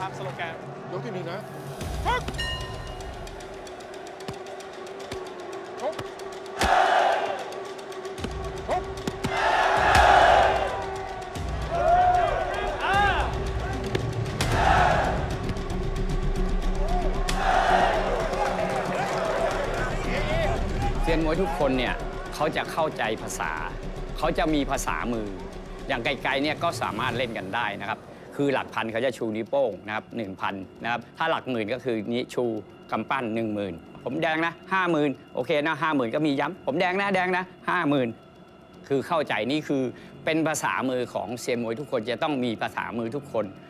ครับสโลแกนยกที่หนึ่งนะฮึกชกชกเซียนมวยทุกคนเนี่ยเขาจะเข้าใจภาษา เขาจะมีภาษามือ อย่างไกลๆเนี่ยก็สามารถเล่นกันได้นะครับ คือหลักพันเขาจะชูนิ้วโป้งนะครับหนึ่งพันนะครับถ้าหลักหมื่นก็คือนี้ชูกำปั้นหนึ่งหมื่นผมแดงนะห้าหมื่นโอเคนะห้าหมื่นก็มีย้ำผมแดงนะแดงนะห้าหมื่นคือเข้าใจนี่คือเป็นภาษามือของเซียนมวยทุกคนจะต้องมีภาษามือทุกคน